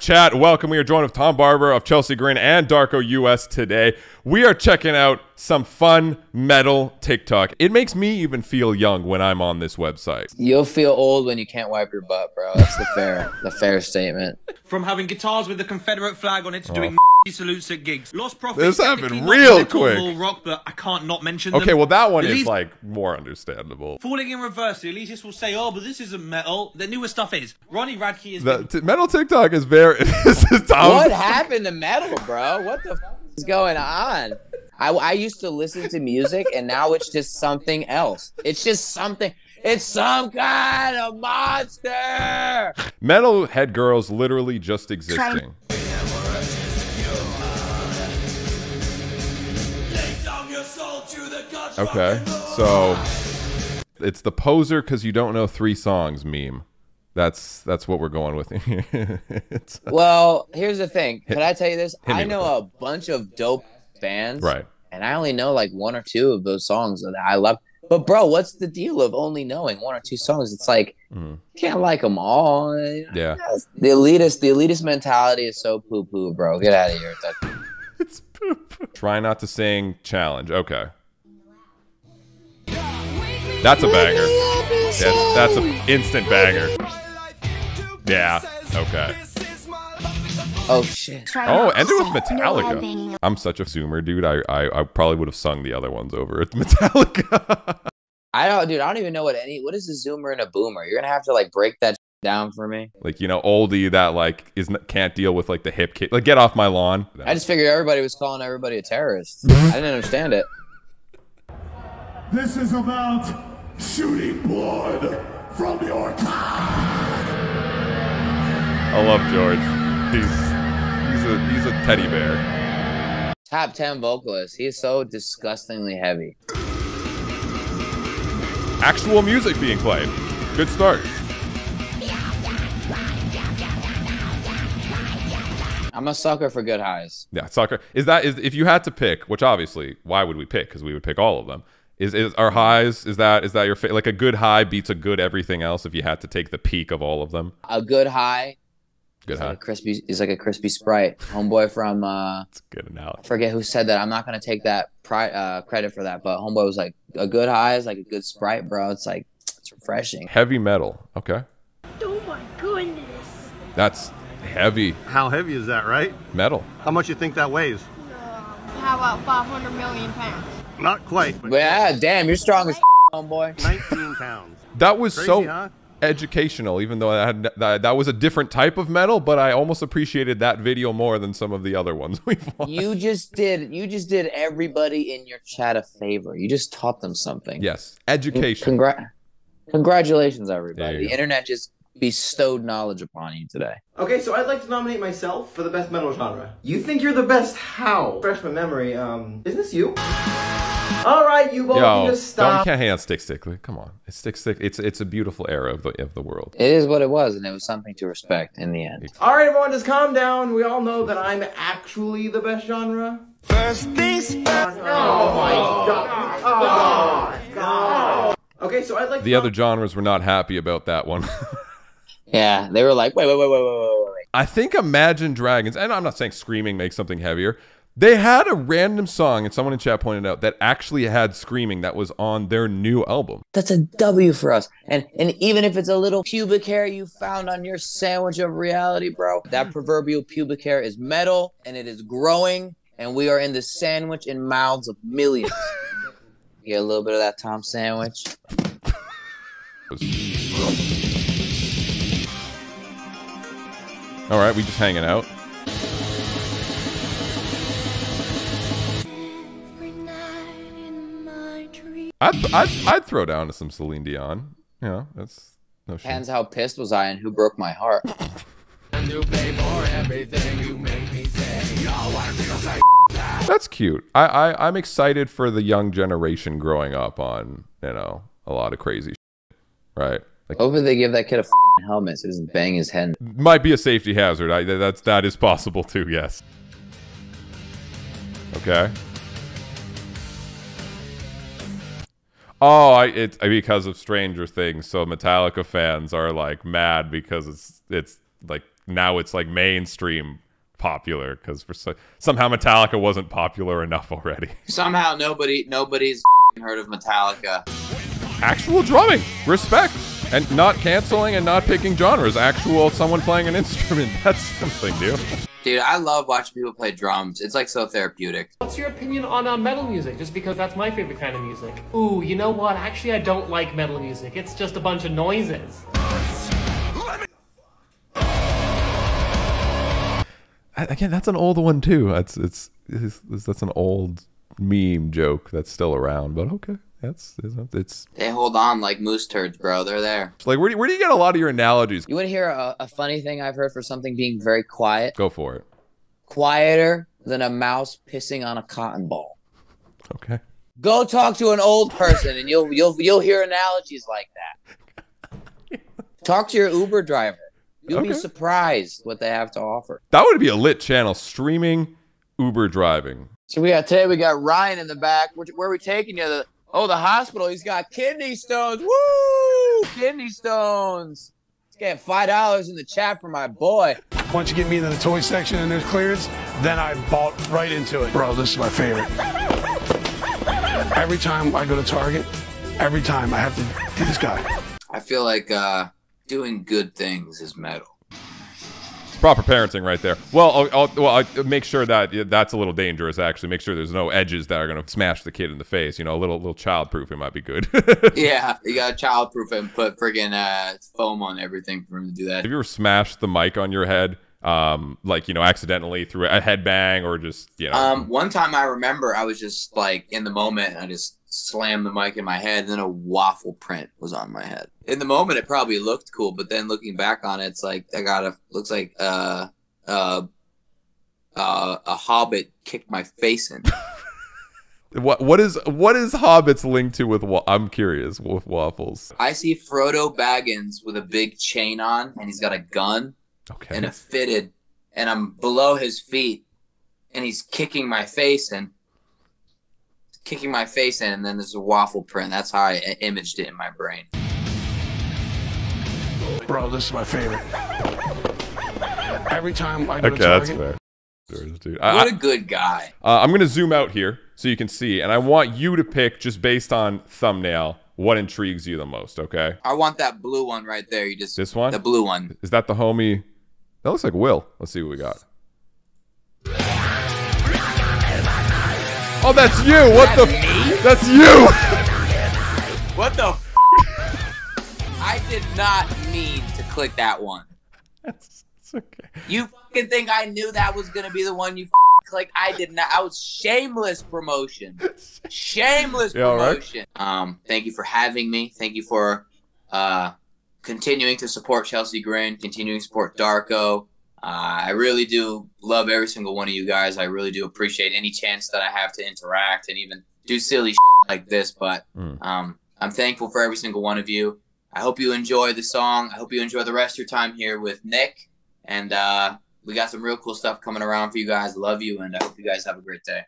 Chat, welcome. We are joined with Tom Barber of Chelsea Grin and Darko US today. We are checking out some fun metal TikTok. It makes me even feel young when I'm on this website. You'll feel old when you can't wipe your butt, bro. That's the fair, the fair statement. From having guitars with the Confederate flag on it to oh. doing salutes at gigs. Lostprophets. This technically happened not real metal quick. or rock, but I can't not mention them. Okay, well that one The is least- like more understandable. Falling in reverse, the elitists will say, "Oh, but this isn't metal." The newer stuff is. Ronnie Radke is. The t- metal TikTok is very. this is Tom. What happened to metal, bro? What the f- is going on? I, I used to listen to music, and now it's just something else. It's just something. It's some kind of monster. Metal head girls literally just existing. Okay, so it's the poser because you don't know three songs meme. That's that's what we're going with here. Uh, well, here's the thing. Can I tell you this? I know a bunch of dope bands, right. and I only know like one or two of those songs that I love. But bro, what's the deal of only knowing one or two songs? It's like mm-hmm. you can't like them all. Yeah. The elitist, the elitist mentality is so poo poo, bro. Get out of here. that. It's poop. Try not to sing challenge. Okay. That's a banger. That's, that's an instant banger. Yeah. Okay. Oh shit. Oh, end it with Metallica. I'm such a zoomer, dude. I, I, I probably would have sung the other ones over. It's Metallica. I don't, dude. I don't even know what any. What is a zoomer and a boomer? You're gonna have to like break that down for me. like you know, oldie that like is can't deal with like the hip kick. Like get off my lawn. I just figured everybody was calling everybody a terrorist. I didn't understand it. This is about shooting blood from your I love George. He's he's a he's a teddy bear. Top ten vocalist. He's so disgustingly heavy. Actual music being played. Good start. I'm a sucker for good highs. Yeah, sucker. is that is if you had to pick, which obviously why would we pick? Because we would pick all of them. Is is our highs? Is that is that your fa- like a good high beats a good everything else? If you had to take the peak of all of them, A good high. good Is like high. a crispy. Is like a crispy sprite. Homeboy from uh, It's a good analogy. I forget who said that. I'm not gonna take that pri- uh, credit for that, but homeboy was like a good high is like a good sprite, bro. It's like it's refreshing. Heavy metal. Okay, Oh my goodness. that's heavy How heavy is that, right? metal. How much you think that weighs? Uh, how about 500 million pounds? Not quite, but But yeah, damn, you're strong as homeboy. 19 pounds. That was Crazy, so huh? educational, even though I had, that, that was a different type of metal. But I almost appreciated that video more than some of the other ones we've watched. You just did. You just did everybody in your chat a favor. You just taught them something. yes, education. Congra- congratulations, everybody. The go. internet just bestowed knowledge upon you today. Okay, so I'd like to nominate myself for the best metal genre. You think you're the best? How? Fresh my memory. Um, is this you? All right, you both Yo, need to don't you stop. can't hang on stick stick. Come on, it's stick stick. It's it's a beautiful era of the of the world. It is what it was, and it was something to respect in the end. All right, everyone, just calm down. We all know that I'm actually the best genre. First things first. Oh my god. Oh god. Okay, so I'd like The to other genres were not happy about that one. Yeah, they were like, wait, wait, wait, wait, wait, wait, wait. I think Imagine Dragons, and I'm not saying screaming makes something heavier. They had a random song, and someone in chat pointed out that actually had screaming that was on their new album. That's a W for us. And and even if it's a little pubic hair you found on your sandwich of reality, bro, that hmm. proverbial pubic hair is metal and it is growing, and we are in the sandwich in mouths of millions. Get a little bit of that Tom sandwich. All right, we just hanging out. Every night in my dreams. I'd, I'd, I'd throw down to some Celine Dion. You know, that's no shame. Depends how pissed was I and who broke my heart. That's cute. I, I I'm excited for the young generation growing up on you know a lot of crazy, shit, right? Like Hopefully they give that kid a f***ing helmet so he doesn't bang his head. might be a safety hazard. I that's that is possible too. Yes. Okay. Oh, I it's because of Stranger Things. So Metallica fans are like mad because it's it's like now it's like mainstream popular because for so, somehow Metallica wasn't popular enough already. Somehow nobody nobody's heard of Metallica. Actual drumming, respect, and not canceling and not picking genres. Actual someone playing an instrument. That's something new. Dude, I love watching people play drums. It's like so therapeutic. What's your opinion on uh, metal music? Just because that's my favorite kind of music. Ooh, you know what? Actually, I don't like metal music. It's just a bunch of noises. Again, that's an old one too. That's it's, it's, it's that's an old meme joke that's still around. But okay, that's it's, it's They hold on like moose turds, bro. They're there. like where do, where do you get a lot of your analogies? You want to hear a, a funny thing I've heard for something being very quiet? Go for it. Quieter than a mouse pissing on a cotton ball. Okay. Go talk to an old person and you'll you'll you'll hear analogies like that. Talk to your Uber driver. You'll be surprised what they have to offer. That would be a lit channel streaming Uber driving. So we got today we got Ryan in the back. Where, where are we taking you? The, oh, the hospital. He's got kidney stones. Woo! Kidney stones. He's getting five dollars in the chat for my boy. Once you get me into the toy section and there's clearance, then I bought right into it. Bro, this is my favorite. Every time I go to Target, every time I have to do this guy. I feel like uh, doing good things is metal. Proper parenting right there. Well, I'll, I'll, well, I'll make sure that that's a little dangerous. Actually, make sure there's no edges that are gonna smash the kid in the face. You know, a little little child proofing might be good. Yeah, you got to childproof it and put friggin' uh, foam on everything for him to do that. Have you ever smashed the mic on your head, um, like you know, accidentally through a headbang or just you know? Um, one time I remember I was just like in the moment, I just slammed the mic in my head, and then a waffle print was on my head. In the moment, it probably looked cool, but then looking back on it, it's like I got a looks like uh uh uh a hobbit kicked my face in. what what is what is hobbits linked to with? Wa- I'm curious with waffles. I see Frodo Baggins with a big chain on, and he's got a gun Okay. and a fitted, and I'm below his feet, and he's kicking my face in. Kicking my face in, and then there's a waffle print. That's how I i- imaged it in my brain. Bro, this is my favorite. Every time I go okay, to that's fair. Dude. I, What a good guy. Uh, I'm going to zoom out here so you can see, and I want you to pick just based on thumbnail what intrigues you the most. Okay, I want that blue one right there. You just this one the blue one. is that the homie? That looks like Will. Let's see what we got. Oh, that's you. What the? f- That's you. What the? F- I did not mean to click that one. It's okay. You fucking think I knew that was gonna be the one you f- clicked? I did not. I was shameless promotion. Shameless all right? promotion. Um, thank you for having me. Thank you for uh continuing to support Chelsea Grin, continuing to support Darko. Uh, I really do love every single one of you guys. I really do appreciate any chance that I have to interact and even do silly shit like this. But Mm. um, I'm thankful for every single one of you. I hope you enjoy the song. I hope you enjoy the rest of your time here with Nik. And uh, we got some real cool stuff coming around for you guys. Love you, and I hope you guys have a great day.